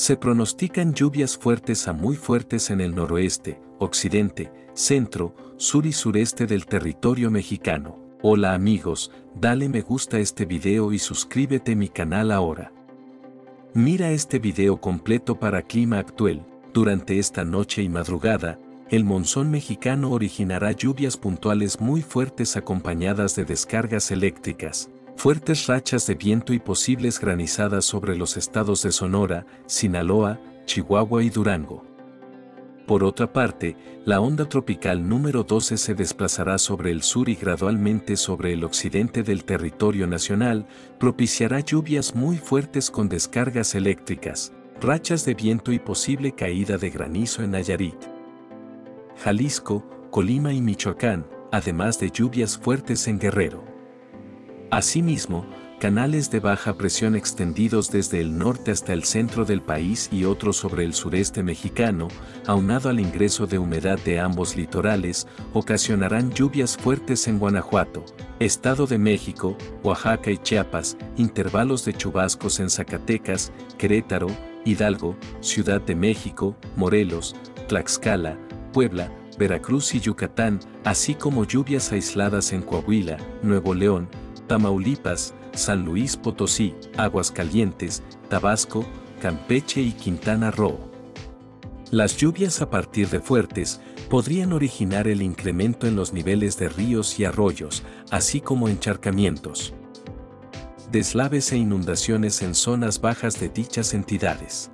Se pronostican lluvias fuertes a muy fuertes en el noroeste, occidente, centro, sur y sureste del territorio mexicano. Hola amigos, dale me gusta a este video y suscríbete a mi canal ahora. Mira este video completo para clima actual. Durante esta noche y madrugada, el monzón mexicano originará lluvias puntuales muy fuertes acompañadas de descargas eléctricas, fuertes rachas de viento y posibles granizadas sobre los estados de Sonora, Sinaloa, Chihuahua y Durango. Por otra parte, la onda tropical número 12 se desplazará sobre el sur y gradualmente sobre el occidente del territorio nacional, propiciará lluvias muy fuertes con descargas eléctricas, rachas de viento y posible caída de granizo en Nayarit. Jalisco, Colima y Michoacán, además de lluvias fuertes en Guerrero. Asimismo, canales de baja presión extendidos desde el norte hasta el centro del país y otros sobre el sureste mexicano, aunado al ingreso de humedad de ambos litorales, ocasionarán lluvias fuertes en Guanajuato, Estado de México, Oaxaca y Chiapas, intervalos de chubascos en Zacatecas, Querétaro, Hidalgo, Ciudad de México, Morelos, Tlaxcala, Puebla, Veracruz y Yucatán, así como lluvias aisladas en Coahuila, Nuevo León, Tamaulipas, San Luis Potosí, Aguascalientes, Tabasco, Campeche y Quintana Roo. Las lluvias a partir de fuertes podrían originar el incremento en los niveles de ríos y arroyos, así como encharcamientos. Deslaves e inundaciones en zonas bajas de dichas entidades.